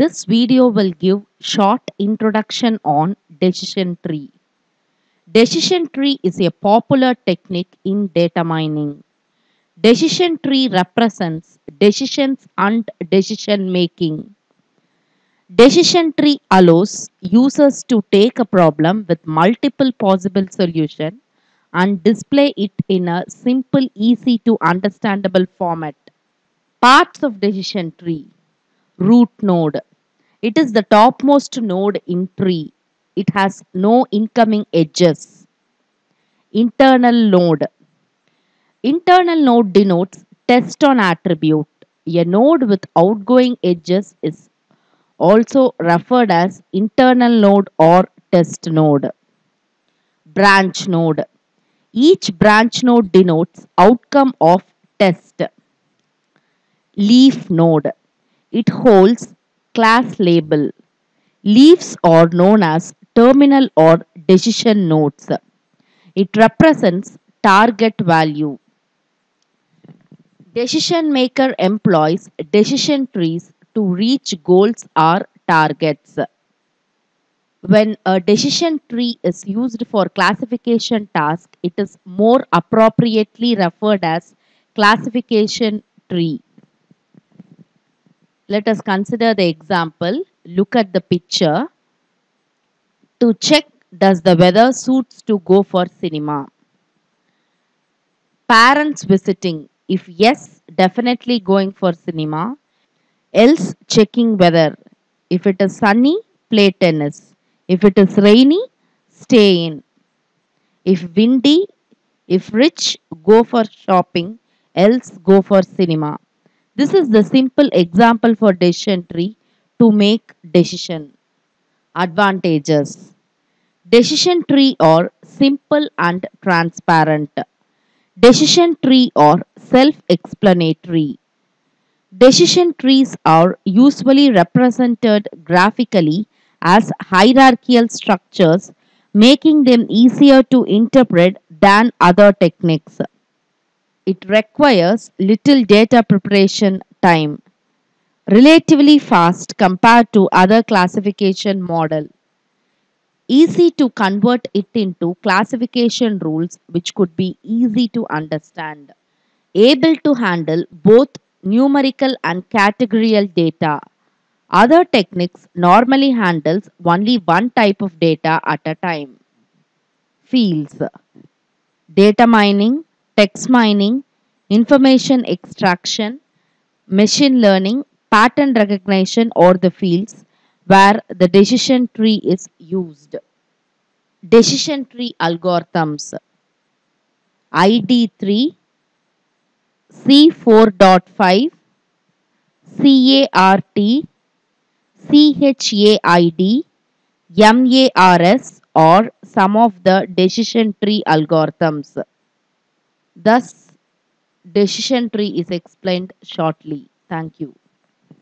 This video will give short introduction on decision tree. Decision tree is a popular technique in data mining. Decision tree represents decisions and decision making. Decision tree allows users to take a problem with multiple possible solutions and display it in a simple, easy to understandable format. Parts of decision tree. Root node. It is the topmost node in tree. It has no incoming edges. Internal node. Internal node denotes test on attribute. A node with outgoing edges is also referred as internal node or test node. Branch node. Each branch node denotes outcome of test. Leaf node. It holds class label. Leaves are known as terminal or decision nodes. It represents target value. Decision maker employs decision trees to reach goals or targets. When a decision tree is used for classification task, it is more appropriately referred as classification tree. Let us consider the example. Look at the picture. To check does the weather suits to go for cinema. Parents visiting. If yes, definitely going for cinema. Else checking weather. If it is sunny, play tennis. If it is rainy, stay in. If windy, if rich, go for shopping. Else go for cinema. This is the simple example for decision tree to make decision. Advantages. Decision tree are simple and transparent. Decision tree are self-explanatory. Decision trees are usually represented graphically as hierarchical structures, making them easier to interpret than other techniques. It requires little data preparation time, relatively fast compared to other classification model. Easy to convert it into classification rules which could be easy to understand. Able to handle both numerical and categorical data. Other techniques normally handles only one type of data at a time. Fields Data mining, text mining, information extraction, machine learning, pattern recognition or the fields where the decision tree is used. Decision tree algorithms ID3 C4.5 CART CHAID MARS are some of the decision tree algorithms. Thus, decision tree is explained shortly. Thank you.